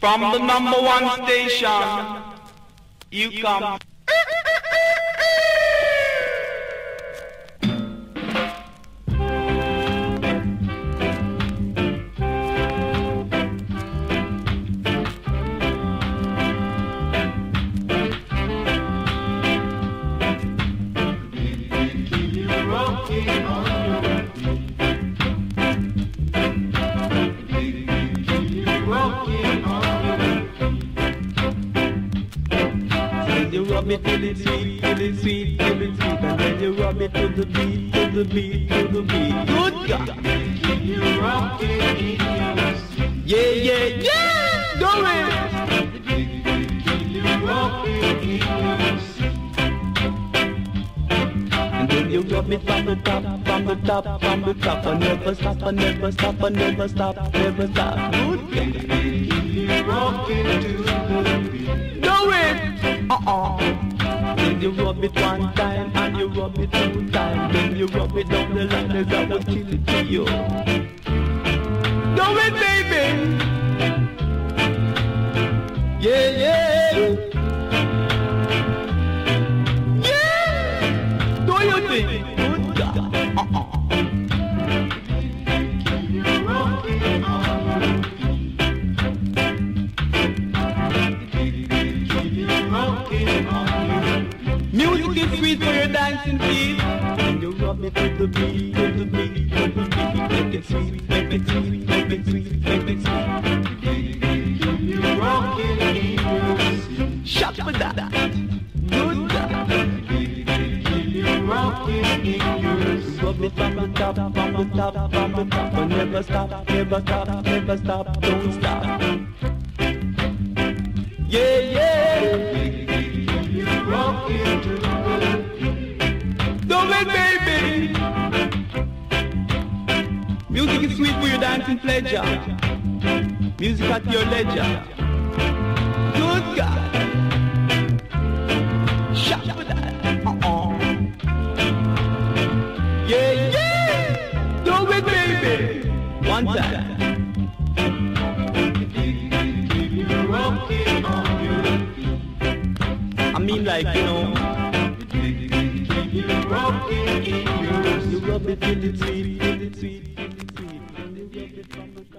From the number one station, you come. Then you rub it till it's sweet, till it's sweet, till it's sweet, and then you rub it to the beat, to the beat, to the beat. Good God! Yeah, yeah, yeah! Do it! And then you rub it from the top, from the top, from the top, and never stop, and never stop, and never stop, never stop. Good God! Do it! Uh-uh. Then you rub it one time and you rub it two times. Then you rub it down the line I will kill it to you. Do it, baby! Yeah, yeah! Yeah! Do your thing! For your dancing feet. And you rub it to the beat, to the beat, to the beat. Make it sweet, make it sweet, make it sweet, make it sweet. Shut for that. Good God. Rub it from the top, from the top, from the top. And never stop, never stop, never stop, don't stop. Yeah, yeah. Music is sweet for your dancing pleasure. Music at your leisure. Good God. Shut that. Uh-uh. Yeah, yeah. Do it, baby. One time. I mean, like, you know. You rub it till it's sweet. Take it from the